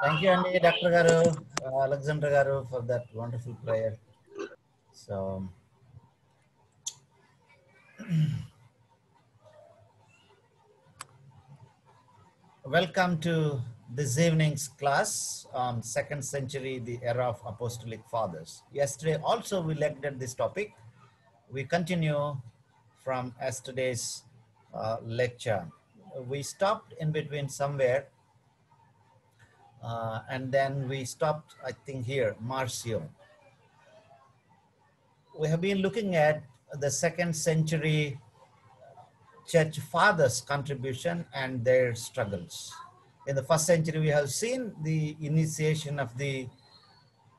Thank you అండి doctor గారు Alexander గారు for that wonderful prayer so welcome to this evening's class on second century the era of apostolic fathers yesterday also we looked at this topic we continue from yesterday's uh, lecture we stopped in between somewhere uh, and then we stopped i think here Marcion. We have been looking at the second century church fathers contribution and their struggles. In the first century we have seen the initiation of the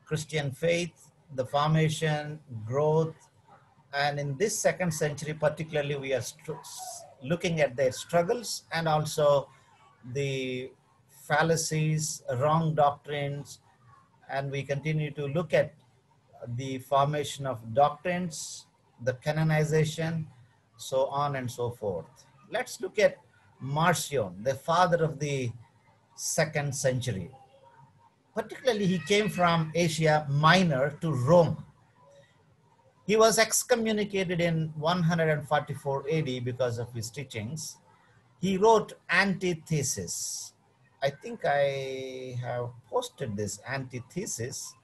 christian faith the formation growth and in this second century particularly we are looking at their struggles and also the fallacies wrong doctrines and we continue to look at the formation of doctrines the canonization so on and so forth. Let's look at Marcion, the father of the second century. Particularly, he came from Asia Minor to Rome. He was excommunicated in 144 AD because of his teachings. He wrote Antithesis. I think I have posted this Antithesis.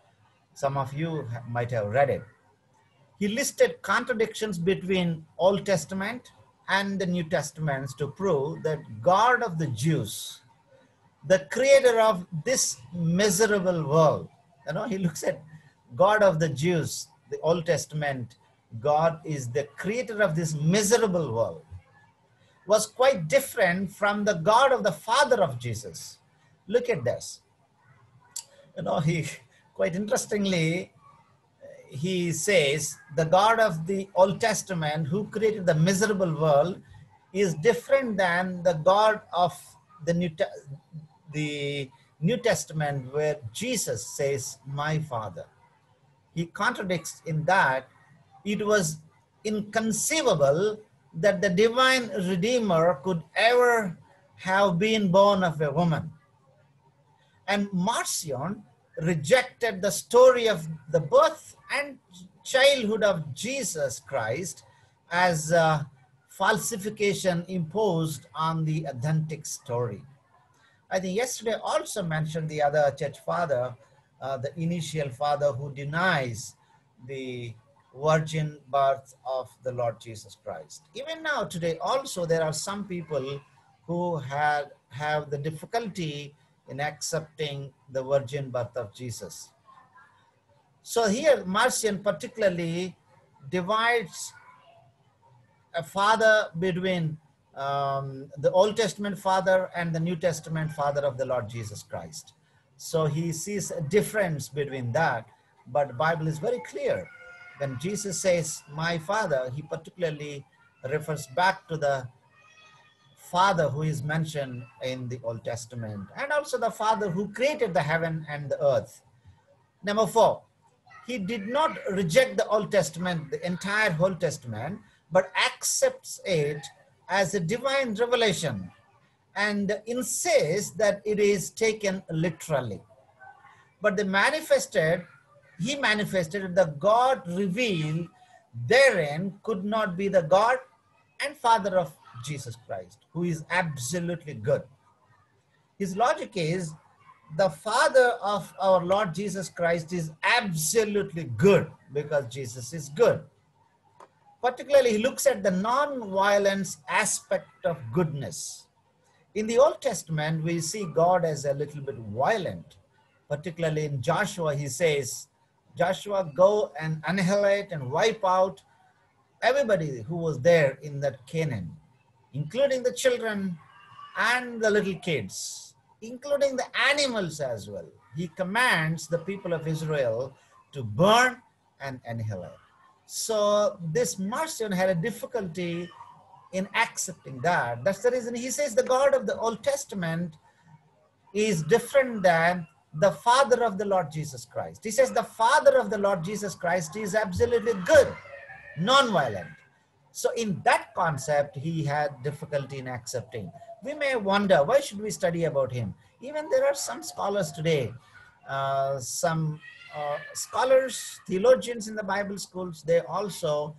Some of you might have read it he listed contradictions between Old Testament and the New Testaments to prove that God of the Jews, the creator of this miserable world, you know, he looks at God of the Jews, the Old Testament, God is the creator of this miserable world, was quite different from the God of the Father of Jesus. Look at this. You know, he quite interestingly he says the God of the Old Testament who created the miserable world is different than the God of the New, the New Testament where Jesus says, my Father. He contradicts in that it was inconceivable that the divine Redeemer could ever have been born of a woman. And Marcion rejected the story of the birth and childhood of Jesus Christ as a falsification imposed on the authentic story. I think yesterday also mentioned the other church father, uh, the initial father who denies the virgin birth of the Lord Jesus Christ. Even now, today, also, there are some people who have the difficulty in accepting the virgin birth of Jesus. So here Marcion particularly divides a father between um, the Old Testament father and the New Testament father of the Lord Jesus Christ. So he sees a difference between that, but Bible is very clear. When Jesus says, my father, he particularly refers back to the father who is mentioned in the Old Testament and also the father who created the heaven and the earth. Number four, he did not reject the Old Testament, the entire Old Testament, but accepts it as a divine revelation and insists that it is taken literally. But they manifested, he manifested the God revealed therein could not be the God and Father of Jesus Christ, who is absolutely good. His logic is the Father of our Lord Jesus Christ is absolutely good because Jesus is good. Particularly, he looks at the non-violence aspect of goodness. In the Old Testament, we see God as a little bit violent. Particularly in Joshua, he says, Joshua, go and annihilate and wipe out everybody who was there in that Canaan, including the children and the little kids, including the animals as well. He commands the people of Israel to burn and annihilate. So this Marcion had a difficulty in accepting that. That's the reason he says the God of the Old Testament is different than the Father of the Lord Jesus Christ. He says the Father of the Lord Jesus Christ is absolutely good, non-violent. So in that concept, he had difficulty in accepting. we may wonder why should we study about him even there are some scholars today uh, some uh, scholars theologians in the bible schools they also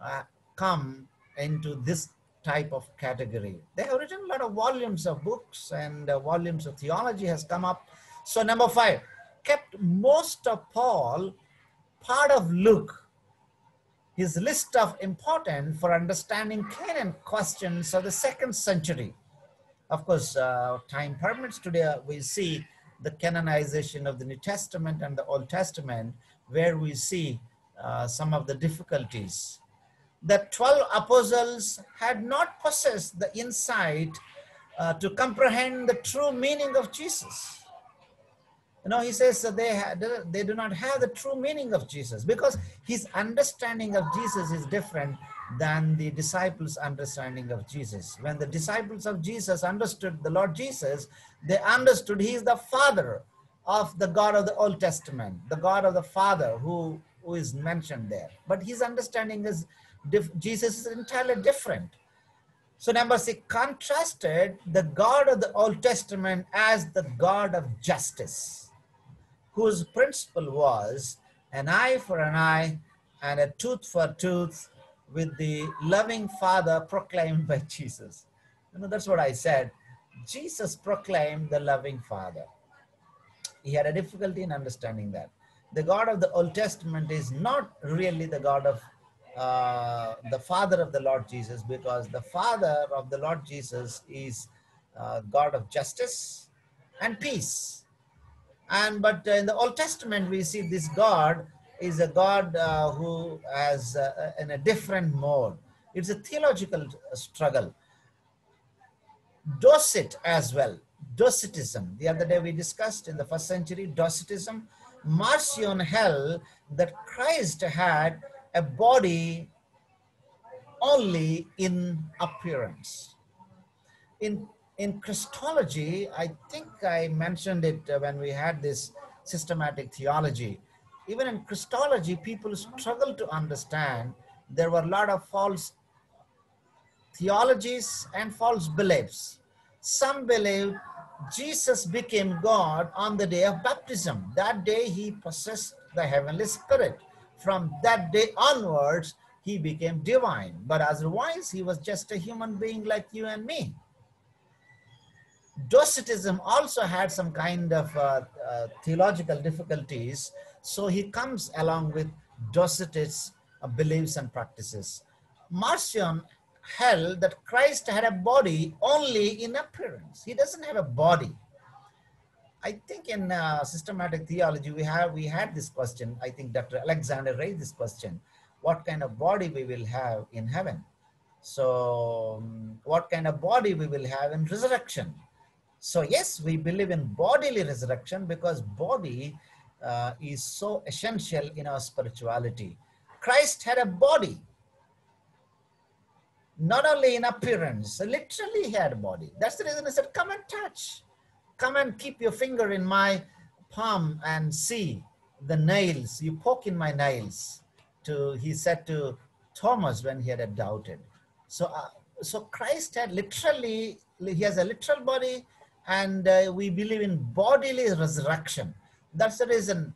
uh, come into this type of category they have written a lot of volumes of books and uh, volumes of theology has come up so number five kept most of paul part of luke his list of important for understanding canon questions of the second century. Of course, uh, time permits today, we see the canonization of the New Testament and the Old Testament, where we see uh, some of the difficulties. The 12 apostles had not possessed the insight uh, to comprehend the true meaning of Jesus you know he says that they had, they do not have the true meaning of jesus because his understanding of jesus is different than the disciples understanding of jesus. When the disciples of jesus understood the lord jesus they understood he is the father of the god of the old testament the god of the father who who is mentioned there. But his understanding is jesus is entirely different. So number six contrasted the god of the old testament as the god of justice whose principle was an eye for an eye and a tooth for a tooth with the loving father proclaimed by Jesus. You know, that's what I said. Jesus proclaimed the loving father. He had a difficulty in understanding that. The God of the Old Testament is not really the God of uh, the father of the Lord Jesus because the father of the Lord Jesus is uh, God of justice and peace and but in the Old Testament, we see this God is a God uh, who has uh, in a different mode. It's a theological struggle. Docet as well, Docetism. The other day we discussed in the first century, Docetism. Marcion held that Christ had a body only in appearance. In in Christology, I think I mentioned it uh, when we had this systematic theology. Even in Christology, people struggle to understand. There were a lot of false theologies and false beliefs. Some believe Jesus became God on the day of baptism. That day he possessed the heavenly spirit. From that day onwards, he became divine. But otherwise, he was just a human being like you and me. Docetism also had some kind of uh, uh, theological difficulties. So he comes along with Docetist uh, beliefs and practices. Marcion held that Christ had a body only in appearance. He doesn't have a body. I think in uh, systematic theology we have we had this question. I think Dr. Alexander raised this question: What kind of body we will have in heaven? So, um, what kind of body we will have in resurrection? So yes, we believe in bodily resurrection because body uh, is so essential in our spirituality. Christ had a body, not only in appearance, literally he had a body. That's the reason I said, come and touch. Come and keep your finger in my palm and see the nails. You poke in my nails. To He said to Thomas when he had doubted. So, uh, so Christ had literally, he has a literal body and uh, we believe in bodily resurrection. That's the reason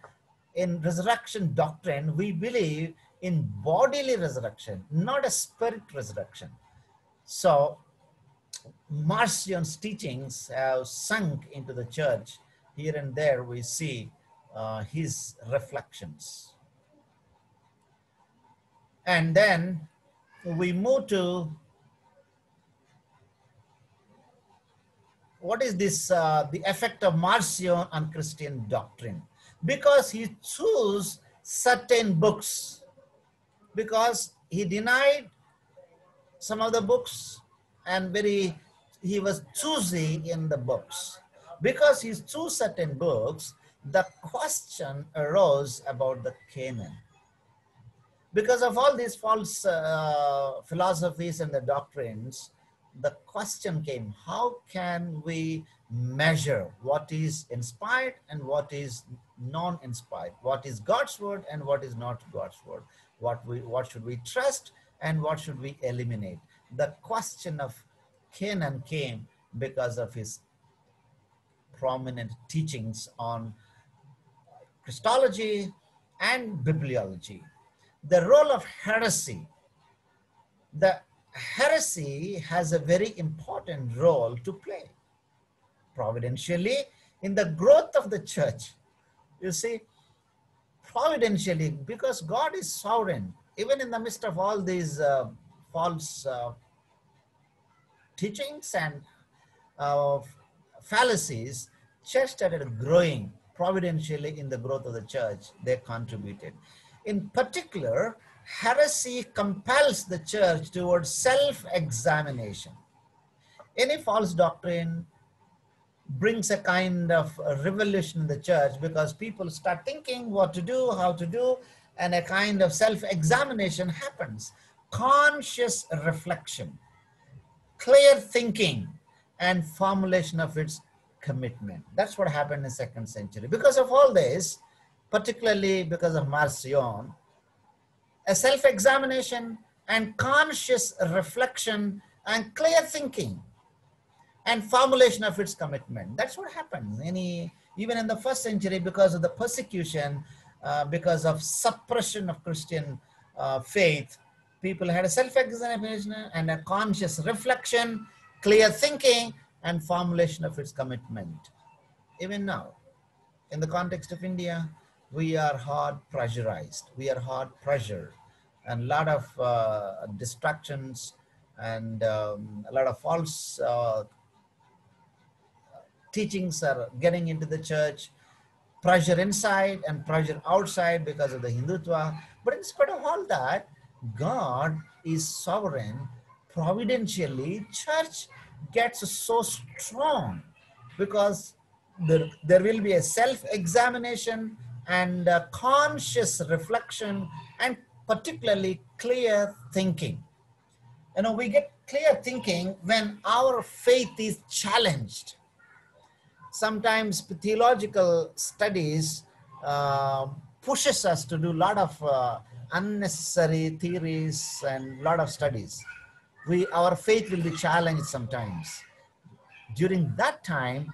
in resurrection doctrine, we believe in bodily resurrection, not a spirit resurrection. So Marcion's teachings have sunk into the church. Here and there we see uh, his reflections. And then we move to what is this, uh, the effect of Marcion on Christian doctrine? Because he chose certain books, because he denied some of the books and very, he was choosy in the books. Because he chose certain books, the question arose about the canon. Because of all these false uh, philosophies and the doctrines, the question came, how can we measure what is inspired and what is non-inspired? What is God's word and what is not God's word? What, we, what should we trust and what should we eliminate? The question of canon came because of his prominent teachings on Christology and bibliology. The role of heresy. The heresy has a very important role to play providentially in the growth of the church. You see, providentially, because God is sovereign, even in the midst of all these uh, false uh, teachings and uh, fallacies, church started growing providentially in the growth of the church. They contributed. In particular, heresy compels the church towards self-examination. Any false doctrine brings a kind of a revolution in the church because people start thinking what to do, how to do, and a kind of self-examination happens. Conscious reflection, clear thinking, and formulation of its commitment. That's what happened in second century. Because of all this, particularly because of Marcion, a self-examination and conscious reflection and clear thinking and formulation of its commitment. That's what happened. Any, even in the first century, because of the persecution, uh, because of suppression of Christian uh, faith, people had a self-examination and a conscious reflection, clear thinking, and formulation of its commitment. Even now, in the context of India, we are hard pressurized. We are hard pressured, and a lot of uh, distractions and um, a lot of false uh, teachings are getting into the church. Pressure inside and pressure outside because of the Hindutva. But in spite of all that, God is sovereign. Providentially, church gets so strong because there, there will be a self-examination and a conscious reflection and particularly clear thinking. You know, we get clear thinking when our faith is challenged. Sometimes theological studies uh, pushes us to do a lot of uh, unnecessary theories and a lot of studies. We, our faith will be challenged sometimes. During that time,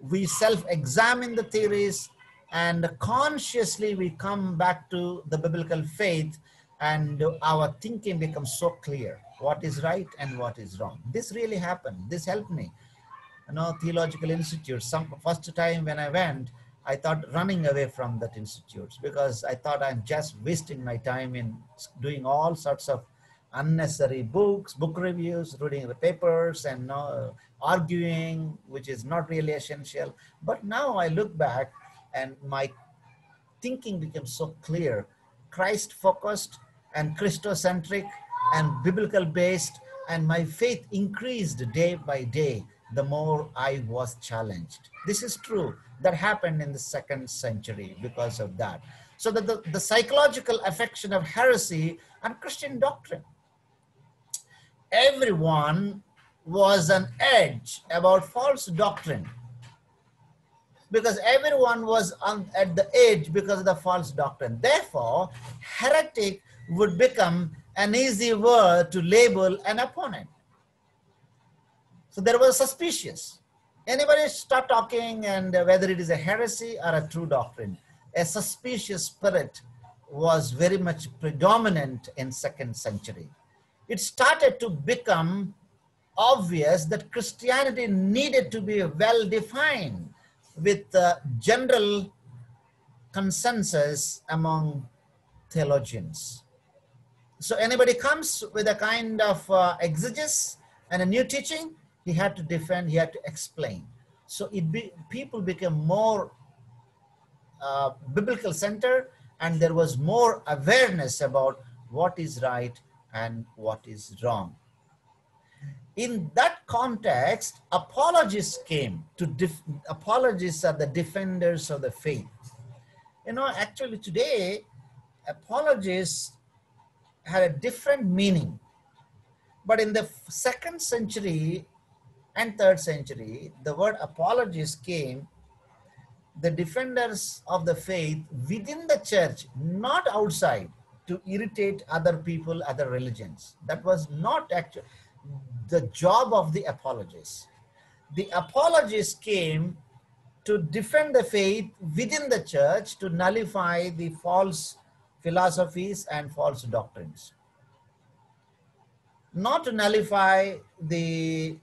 we self-examine the theories and consciously we come back to the biblical faith and our thinking becomes so clear. What is right and what is wrong. This really happened. This helped me. You know theological institute some first time when i went i thought running away from that institute because i thought i'm just wasting my time in doing all sorts of unnecessary books book reviews reading the papers and know, arguing which is not really essential. But now i look back and my thinking became so clear. Christ focused and christocentric and biblical based and my faith increased day by day the more i was challenged. This is true. That happened in the second century because of that. So that the, the psychological affection of heresy and christian doctrine. Everyone was an edge about false doctrine because everyone was on, at the edge because of the false doctrine. Therefore, heretic would become an easy word to label an opponent. So there was suspicious. Anybody start talking and whether it is a heresy or a true doctrine, a suspicious spirit was very much predominant in second century. It started to become obvious that Christianity needed to be well defined with the general consensus among theologians. So anybody comes with a kind of uh, exegesis and a new teaching, he had to defend, he had to explain. So it be, people became more uh, biblical center and there was more awareness about what is right and what is wrong in that context, apologists came to def- apologists are the defenders of the faith. You know, actually today, apologists had a different meaning. But in the second century and third century, the word apologist came, the defenders of the faith within the church, not outside, to irritate other people, other religions. That was not actually the job of the apologist. the apologists came to defend the faith within the church to nullify the false philosophies and false doctrines. Not to nullify the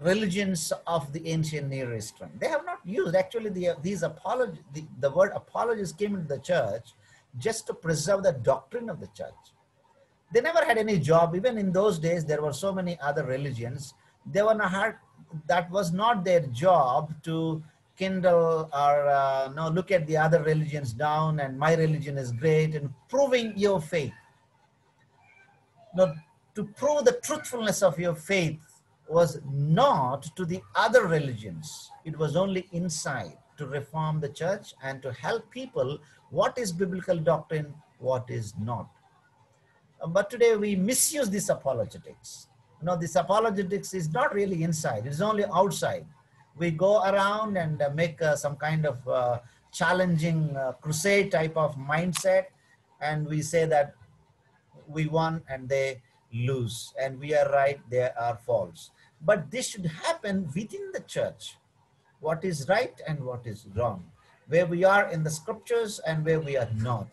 religions of the ancient Near Eastern. They have not used, actually, the, these apologies, the, the word apologies came into the church just to preserve the doctrine of the church. They never had any job. Even in those days, there were so many other religions. They were not, that was not their job to kindle or uh, no, look at the other religions down and my religion is great and proving your faith. No, to prove the truthfulness of your faith was not to the other religions. It was only inside to reform the church and to help people what is biblical doctrine, what is not. But today we misuse this apologetics. You know, this apologetics is not really inside, it's only outside. We go around and uh, make uh, some kind of uh, challenging crusade type of mindset, and we say that we won and they lose, and we are right, they are false. But this should happen within the church. What is right and what is wrong. Where we are in the scriptures and where we are not.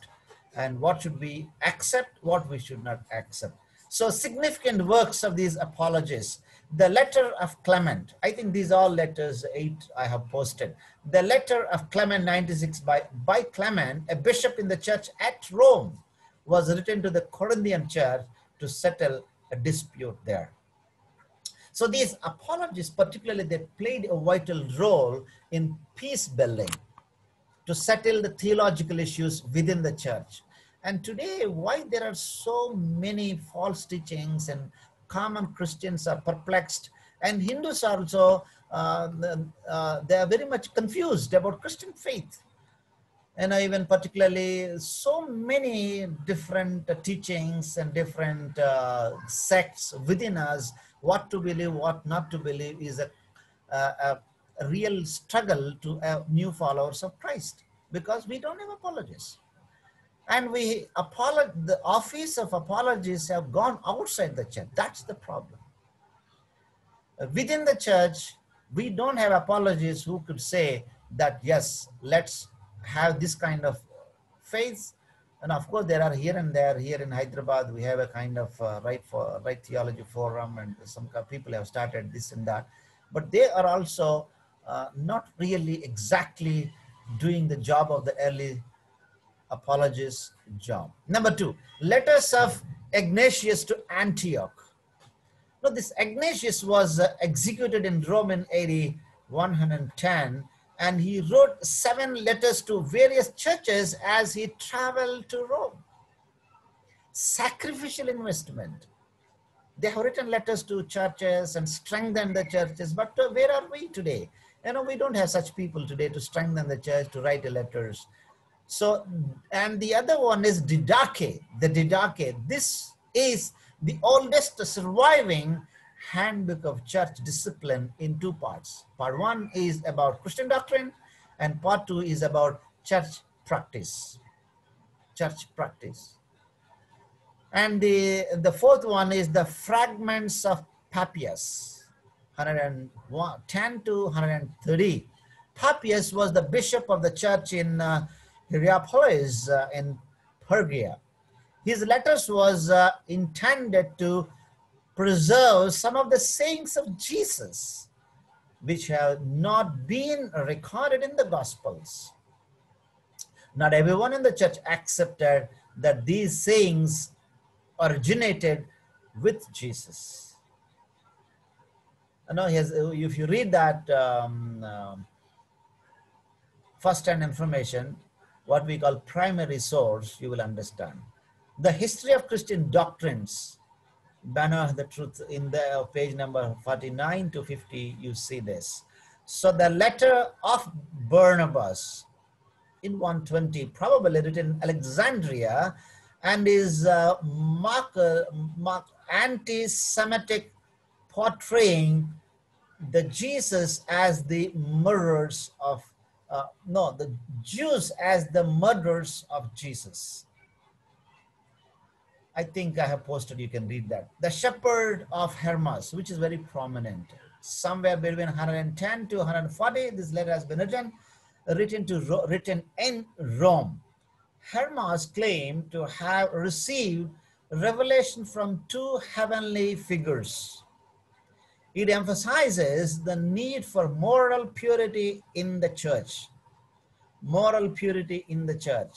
And what should we accept, what we should not accept. So significant works of these apologists. The letter of Clement, I think these are all letters eight I have posted. The letter of Clement 96 by, by Clement, a bishop in the church at Rome, was written to the Corinthian church to settle a dispute there. So these apologists, particularly, they played a vital role in peace building to settle the theological issues within the church. And today, why there are so many false teachings and common Christians are perplexed and Hindus are also, uh, uh, they are very much confused about Christian faith. And even particularly so many different uh, teachings and different uh, sects within us what to believe, what not to believe is a, a, a real struggle to have new followers of Christ because we don't have apologists. And we apologize, the office of apologists have gone outside the church. That's the problem. Within the church, we don't have apologists who could say that, yes, let's have this kind of faith and of course, there are here and there. Here in Hyderabad, we have a kind of uh, right for right theology forum, and some people have started this and that. But they are also uh, not really exactly doing the job of the early apologist job. Number two, letters of Ignatius to Antioch. Now, this Ignatius was uh, executed in Roman AD 110 and he wrote seven letters to various churches as he traveled to Rome. Sacrificial investment. They have written letters to churches and strengthened the churches, but uh, where are we today? You know, we don't have such people today to strengthen the church, to write the letters. So, and the other one is Didache, the Didache. This is the oldest surviving handbook of church discipline in two parts. Part one is about Christian doctrine and part two is about church practice. Church practice. And the, the fourth one is the fragments of Papias, 110 to 130. Papias was the bishop of the church in uh, Hierapolis uh, in Phrygia. His letters was uh, intended to preserve some of the sayings of Jesus, which have not been recorded in the Gospels. Not everyone in the church accepted that these sayings originated with Jesus. You know, if you read that um, uh, first-hand information, what we call primary source, you will understand. The history of Christian doctrines banner the truth in the page number 49 to 50 you see this so the letter of barnabas in 120 probably written alexandria and is uh, mark, uh, mark anti-semitic portraying the jesus as the murderers of uh, no the jews as the murderers of jesus I think I have posted, you can read that. The Shepherd of Hermas, which is very prominent. somewhere between 110 to 140, this letter has been written, written, to, written in Rome. Hermas claimed to have received revelation from two heavenly figures. It emphasizes the need for moral purity in the church. Moral purity in the church.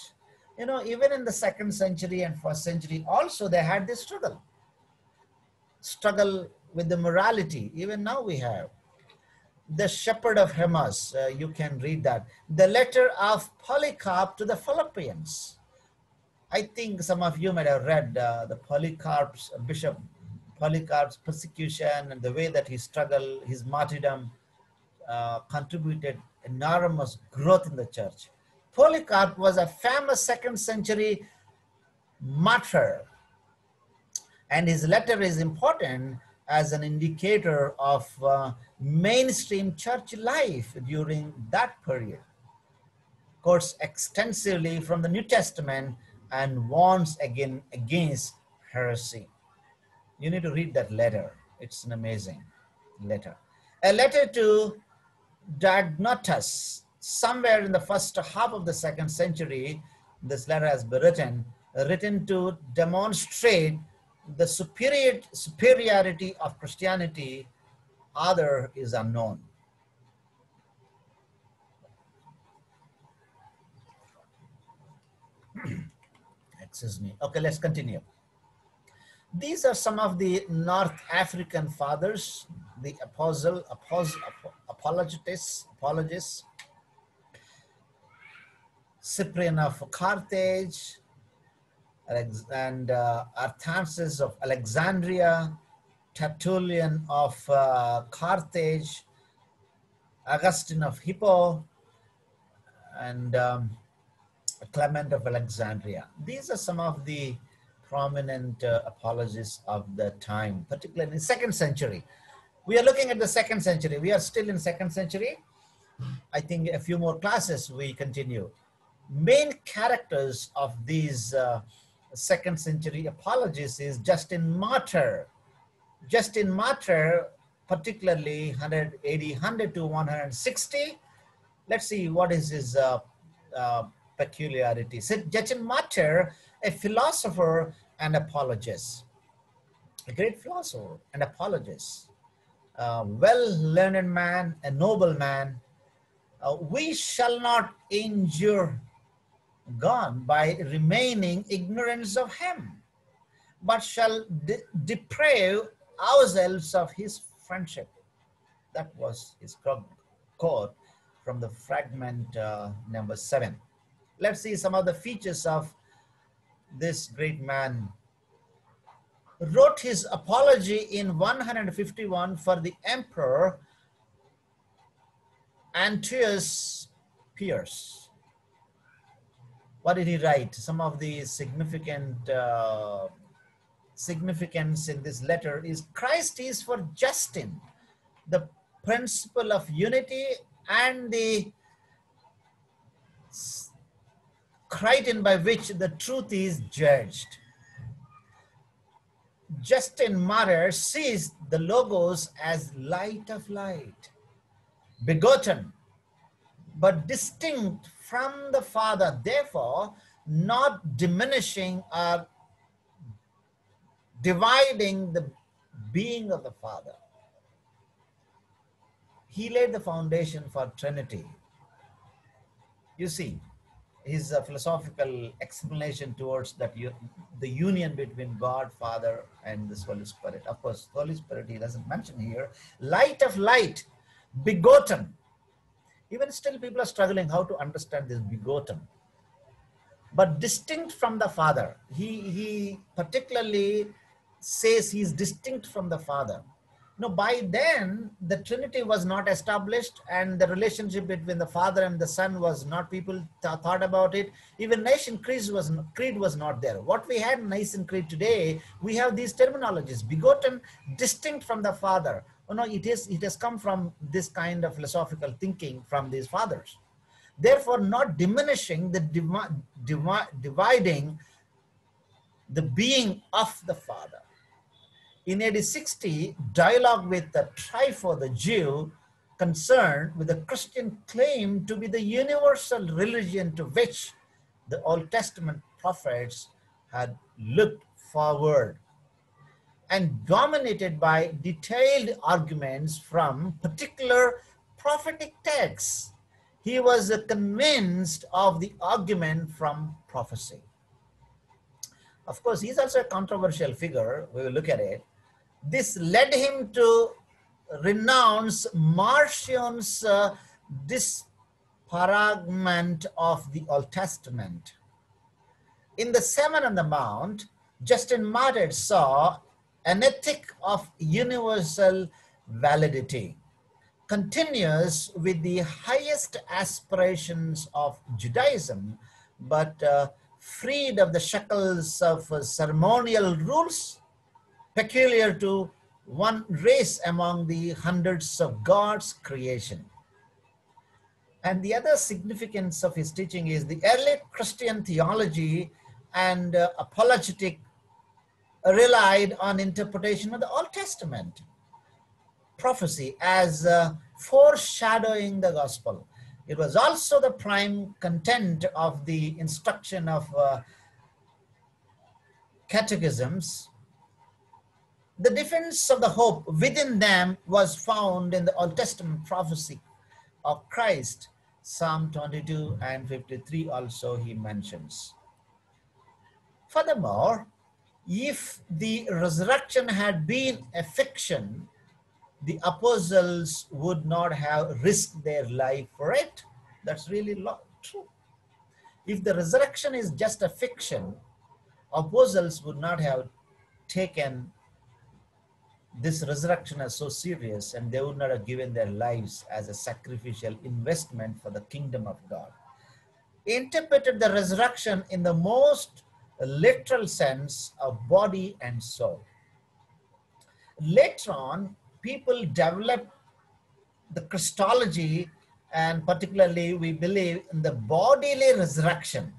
You know, even in the second century and first century, also they had this struggle. Struggle with the morality. Even now we have. The shepherd of Hermas, uh, you can read that. The letter of Polycarp to the Philippians. I think some of you might have read uh, the Polycarp's, Bishop Polycarp's persecution and the way that he struggled, his martyrdom uh, contributed enormous growth in the church. Polycarp was a famous second century martyr, and his letter is important as an indicator of uh, mainstream church life during that period. Quotes extensively from the New Testament and warns again against heresy. You need to read that letter. It's an amazing letter. A letter to Diognetus, somewhere in the first half of the second century, this letter has been written, written to demonstrate the superior, superiority of Christianity, other is unknown. Excuse me. Okay, let's continue. These are some of the North African fathers, the apostle, apostle apologists, apologists, Cyprian of Carthage, and uh, of Alexandria, Tertullian of uh, Carthage, Augustine of Hippo, and um, Clement of Alexandria. These are some of the prominent uh, apologists of the time, particularly in the second century. We are looking at the second century. We are still in second century. I think a few more classes we continue. Main characters of these uh, second century apologists is Justin Martyr. Justin Martyr, particularly 180, 100 to 160. Let's see what is his uh, uh, peculiarity. So Justin Martyr, a philosopher and apologist, a great philosopher and apologist, a well-learned man, a noble man. Uh, we shall not injure God by remaining ignorance of him, but shall de- deprive ourselves of his friendship. That was his quote from the fragment uh, number seven. Let's see some of the features of this great man. Wrote his apology in 151 for the emperor Antoninus Pius what did he write? Some of the significant uh, significance in this letter is Christ is for Justin, the principle of unity and the criterion by which the truth is judged. Justin Martyr sees the logos as light of light, begotten, but distinct from the Father, therefore, not diminishing or dividing the being of the Father. He laid the foundation for Trinity. You see, his uh, philosophical explanation towards that the union between God, Father, and this Holy Spirit. Of course, Holy Spirit he doesn't mention here. Light of light, begotten, even still, people are struggling how to understand this begotten. But distinct from the Father. He, he particularly says he's distinct from the Father. No, by then the Trinity was not established, and the relationship between the Father and the Son was not. People th- thought about it. Even Nicene Creed was Creed was not there. What we had in Nicene Creed today, we have these terminologies: begotten, distinct from the Father, Oh, no, it is it has come from this kind of philosophical thinking from these fathers. Therefore, not diminishing the divi- divi- dividing the being of the Father. In AD 60, dialogue with the Trypho, the Jew, concerned with the Christian claim to be the universal religion to which the Old Testament prophets had looked forward and dominated by detailed arguments from particular prophetic texts. He was convinced of the argument from prophecy. Of course, he's also a controversial figure. We will look at it. This led him to renounce Marcion's uh, disparagement of the Old Testament. In the Sermon on the Mount, Justin Martyr saw an ethic of universal validity, continues with the highest aspirations of Judaism, but uh, freed of the shackles of uh, ceremonial rules peculiar to one race among the hundreds of God's creation. And the other significance of his teaching is the early Christian theology and uh, apologetic relied on interpretation of the Old Testament prophecy as uh, foreshadowing the gospel. It was also the prime content of the instruction of uh, catechisms. The defense of the hope within them was found in the Old Testament prophecy of Christ. Psalm 22 and 53 also he mentions. Furthermore, if the resurrection had been a fiction, the apostles would not have risked their life for it. That's really not true. If the resurrection is just a fiction, apostles would not have taken this resurrection is so serious and they would not have given their lives as a sacrificial investment for the kingdom of God. Interpreted the resurrection in the most literal sense of body and soul. Later on, people developed the Christology and particularly we believe in the bodily resurrection.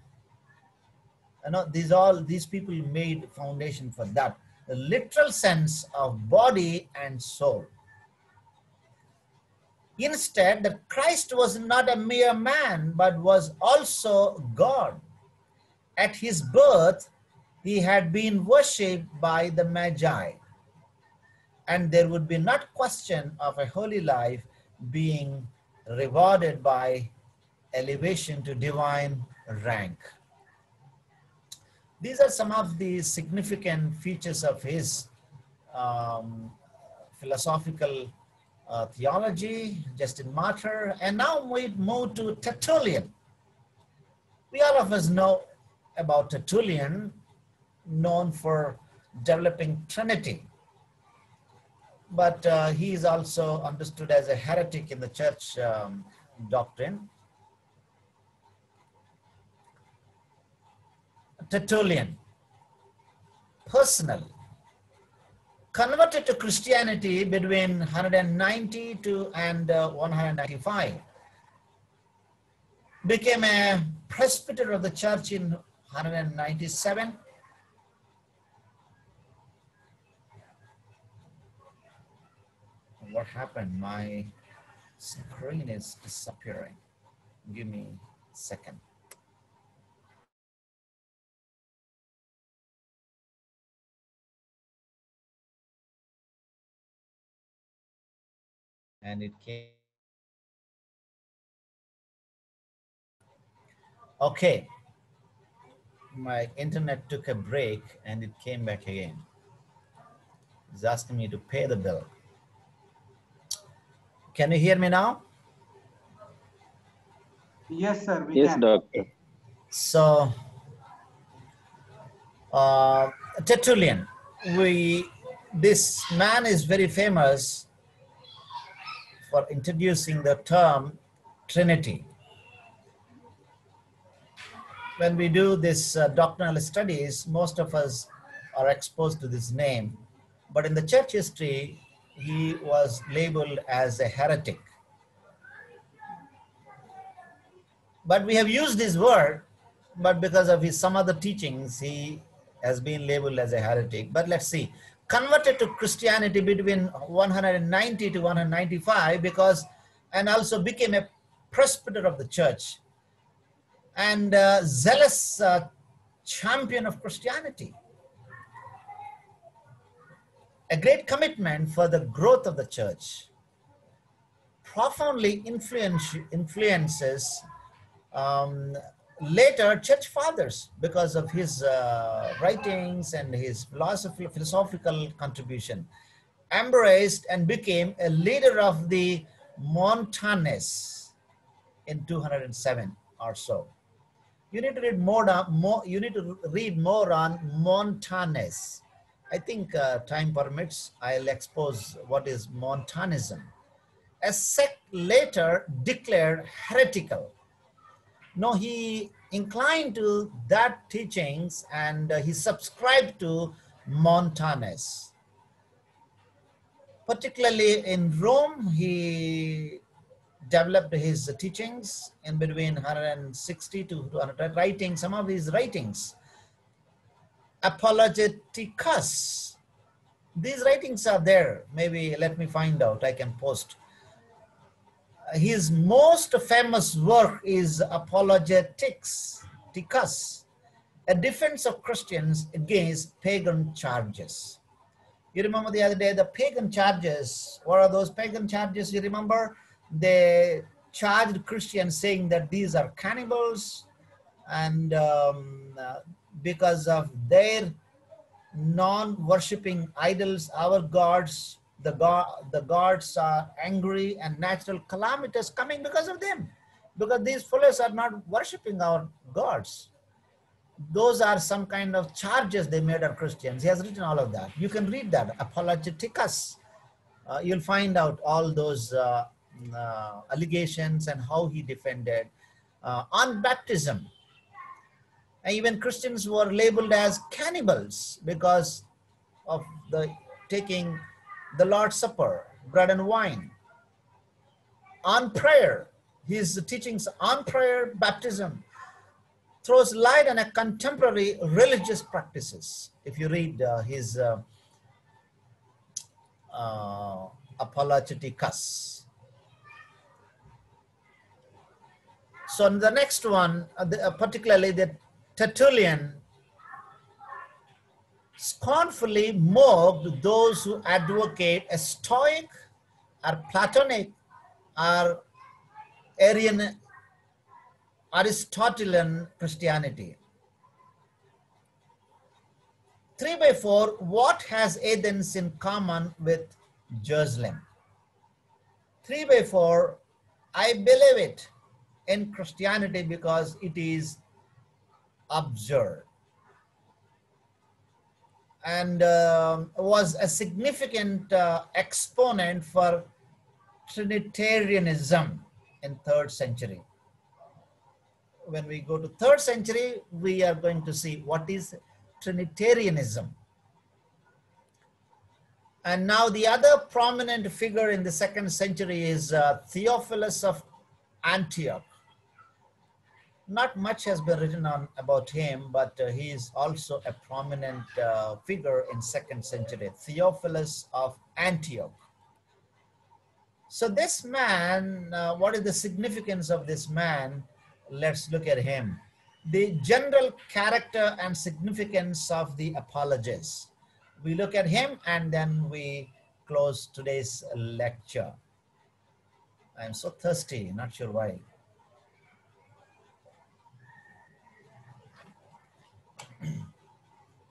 You know, these all these people made foundation for that. The literal sense of body and soul. Instead, that Christ was not a mere man, but was also God at his birth, he had been worshipped by the Magi. And there would be not question of a holy life being rewarded by elevation to divine rank. These are some of the significant features of his um, philosophical uh, theology, Justin Martyr. And now we move to Tertullian. We all of us know about Tertullian, known for developing Trinity. But uh, he is also understood as a heretic in the church um, doctrine. Tertullian, personal, converted to Christianity between 190 to and uh, 195. Became a presbyter of the church in 197. What happened? My screen is disappearing. Give me a second. And it came. Okay, my internet took a break and it came back again. It's asking me to pay the bill. Can you hear me now? Yes, sir. yes, can. doctor. So, uh, Tertullian, we this man is very famous for introducing the term Trinity when we do this uh, doctrinal studies, most of us are exposed to this name. But in the church history, he was labeled as a heretic. But we have used this word, but because of his some other teachings, he has been labeled as a heretic. But let's see. Converted to Christianity between 190 to 195 because, and also became a presbyter of the church and uh, zealous uh, champion of Christianity. A great commitment for the growth of the church. Profoundly influence, influences um, later church fathers because of his uh, writings and his philosophy, philosophical contribution. Embraced and became a leader of the Montanes in 207 or so. You need to read more, more you need to read more on Montanes. I think uh, time permits, I'll expose what is Montanism. A sect later declared heretical no, he inclined to that teachings and uh, he subscribed to Montanus. Particularly in Rome, he developed his teachings in between 160 to 200 writing, some of his writings. Apologeticus. These writings are there. Maybe let me find out. I can post his most famous work is Apologetics, Ticus, a defense of Christians against pagan charges. You remember the other day, the pagan charges, what are those pagan charges? You remember? They charged Christians saying that these are cannibals and um, uh, because of their non-worshipping idols, our gods the, god, the gods are angry and natural calamities coming because of them. Because these fellows are not worshipping our gods. Those are some kind of charges they made on Christians. He has written all of that. You can read that, Apologeticus. Uh, you'll find out all those uh, uh, allegations and how he defended. Uh, on baptism, and even Christians were labeled as cannibals because of the taking the Lord's Supper, bread and wine. On prayer, his teachings on prayer, baptism, throws light on a contemporary religious practices. If you read uh, his uh, uh, Apologeticus. So the next one, uh, the, uh, particularly the Tertullian scornfully mocked those who advocate a Stoic or Platonic or Arian Aristotelian Christianity. Three by four, what has Athens in common with Jerusalem? Three by four, I believe it in Christianity because it is absurd and uh, was a significant uh, exponent for Trinitarianism in third century. When we go to third century, we are going to see what is Trinitarianism. And now the other prominent figure in the second century is uh, Theophilus of Antioch not much has been written on about him, but uh, he is also a prominent uh, figure in second century, Theophilus of Antioch. So this man, uh, what is the significance of this man? Let's look at him. The general character and significance of the apologist. We look at him and then we close today's lecture. I'm so thirsty, not sure why.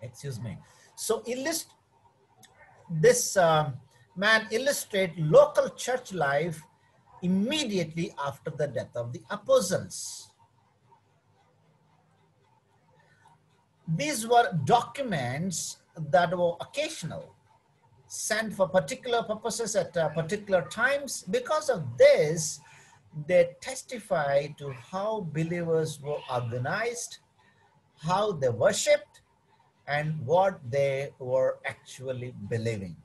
Excuse me. So illust this uh, man illustrate local church life immediately after the death of the apostles. These were documents that were occasional, sent for particular purposes at uh, particular times. Because of this, they testify to how believers were organized, how they worshiped, and what they were actually believing.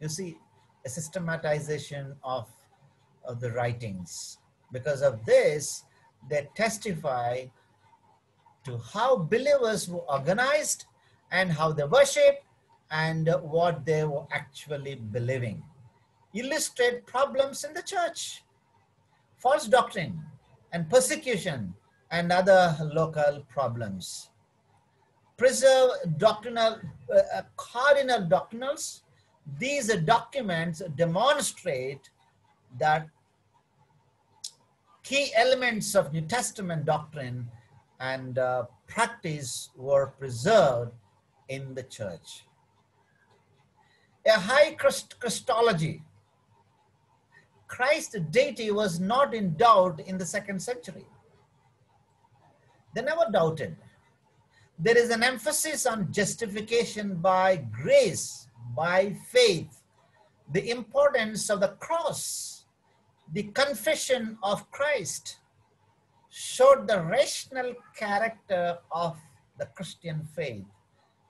You see, a systematization of, of the writings. Because of this, they testify to how believers were organized and how they worship and what they were actually believing. Illustrate problems in the church, false doctrine, and persecution, and other local problems. Preserve doctrinal, uh, uh, cardinal doctrinals. These documents demonstrate that key elements of New Testament doctrine and uh, practice were preserved in the church. A high Christ- Christology. Christ's deity was not in doubt in the second century. They never doubted. There is an emphasis on justification by grace, by faith, the importance of the cross, the confession of Christ showed the rational character of the Christian faith,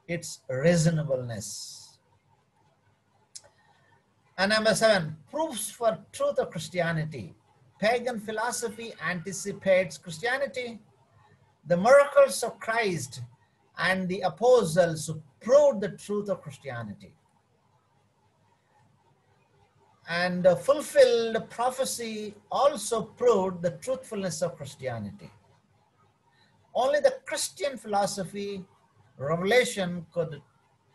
its reasonableness. And number seven, proofs for truth of Christianity. Pagan philosophy anticipates Christianity. The miracles of Christ and the apostles who proved the truth of Christianity. And fulfilled prophecy also proved the truthfulness of Christianity. Only the Christian philosophy, revelation could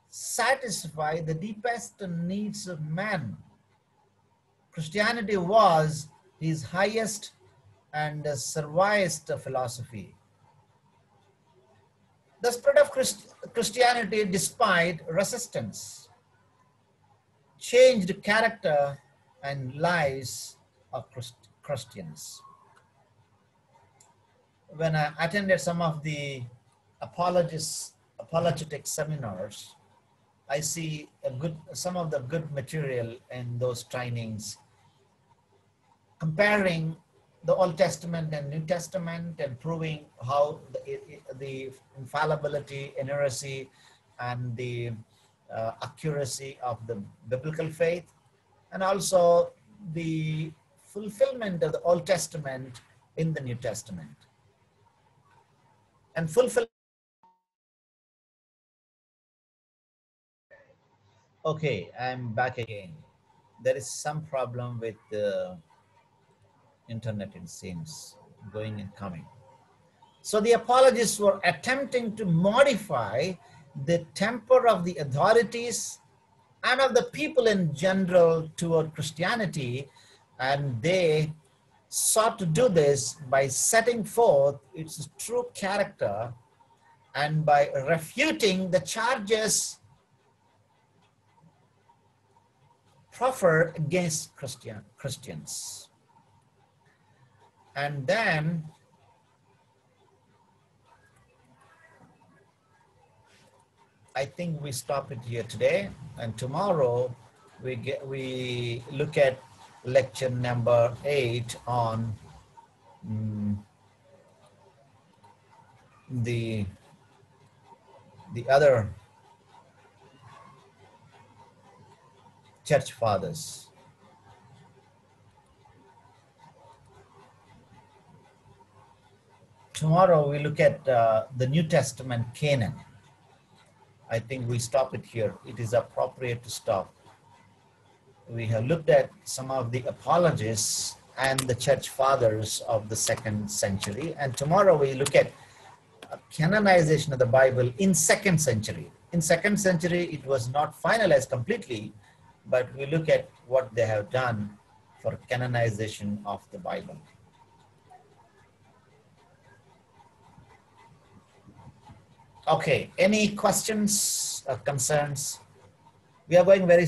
satisfy the deepest needs of man. Christianity was his highest and survived philosophy. The spread of Christ- Christianity, despite resistance, changed the character and lives of Christ- Christians. When I attended some of the apologists, apologetic seminars, I see a good, some of the good material in those trainings, comparing the Old Testament and New Testament and proving how the, the infallibility, inerrancy, and the uh, accuracy of the biblical faith, and also the fulfillment of the Old Testament in the New Testament. And fulfill. Okay, I'm back again. There is some problem with the internet, it seems, going and coming. So the apologists were attempting to modify the temper of the authorities and of the people in general toward Christianity, and they sought to do this by setting forth its true character and by refuting the charges proffered against Christian, Christians. And then I think we stop it here today, and tomorrow we get we look at lecture number eight on mm, the the other church fathers. Tomorrow we look at uh, the New Testament canon. I think we stop it here. It is appropriate to stop. We have looked at some of the apologists and the church fathers of the second century. And tomorrow we look at canonization of the Bible in second century. In second century, it was not finalized completely, but we look at what they have done for canonization of the Bible. Okay, any questions or concerns? We are going very